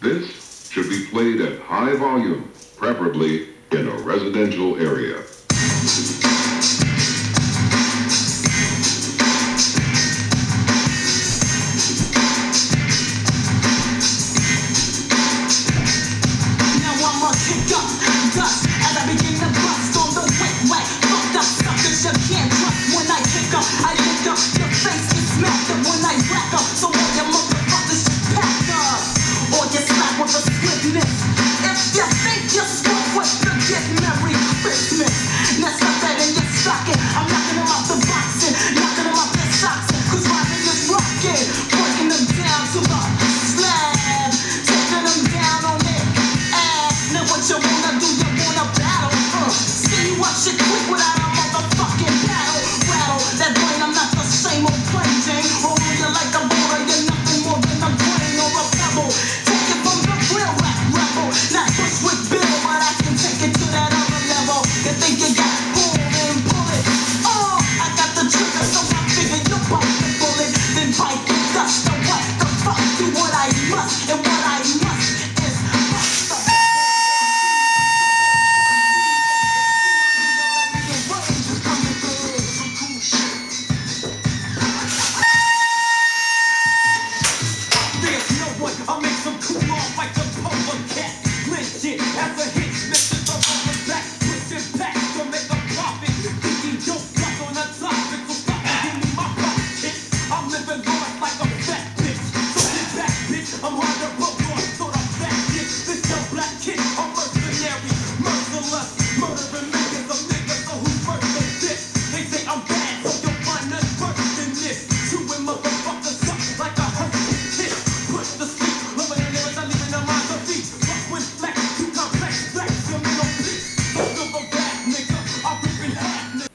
This should be played at high volume, preferably in a residential area. Up I begin to bust on the wet,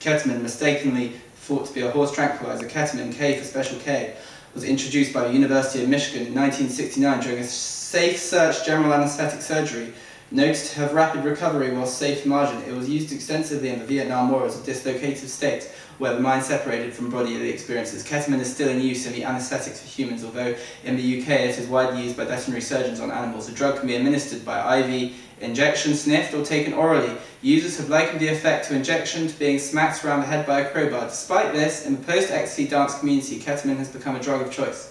Ketamine, mistakenly thought to be a horse tranquilizer, ketamine, K for special K, was introduced by the University of Michigan in 1969 during a safe search general anesthetic surgery. Noted have rapid recovery while safe margin, it was used extensively in the Vietnam War as a dislocative state where the mind separated from bodily experiences. Ketamine is still in use in the anesthetics for humans, although in the UK it is widely used by veterinary surgeons on animals. The drug can be administered by IV injection, sniffed, or taken orally. Users have likened the effect to injection to being smacked around the head by a crowbar. Despite this, in the post-ecstasy dance community, ketamine has become a drug of choice.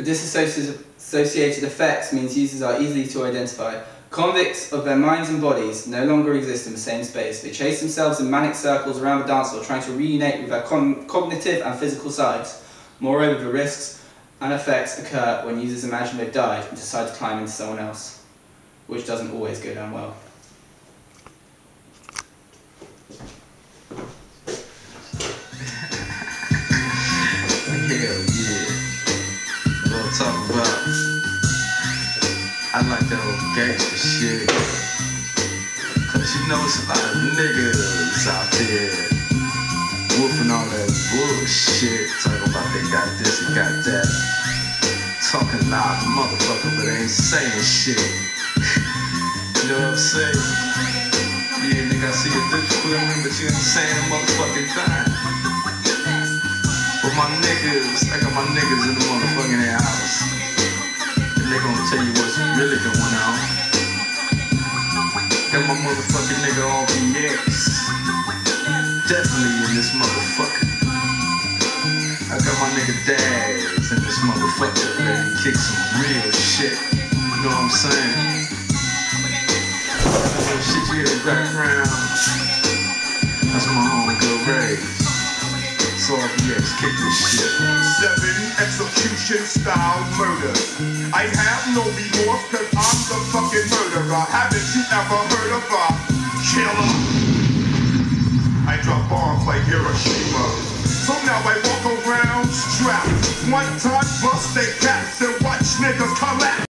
The disassociated effects means users are easily to identify. Convicts of their minds and bodies no longer exist in the same space. They chase themselves in manic circles around the dance floor, trying to reunite with their cognitive and physical sides. Moreover, the risks and effects occur when users imagine they've died and decide to climb into someone else, which doesn't always go down well. Old gangster shit. Cause you know it's a lot of niggas out there whooping all that bullshit. Talking about they got this and got that. Talking loud motherfucker, but ain't saying shit. you know what I'm saying? Yeah, nigga, I see your lips glimmering, but you ain't saying a motherfucking thing. But my niggas, I got my niggas in the motherfucking motherfucking nigga on BX. Definitely in this motherfucker. I got my nigga Daz in this motherfucker ready to kick some real shit. You know what I'm saying? That shit you hear in the background. That's my homegirl Ray. So Seven execution style murders. I have no remorse cause I'm the fucking murderer. Haven't you ever heard of a killer? I drop bombs like Hiroshima. So now I walk around strapped. One time bust they caps and watch niggas collapse.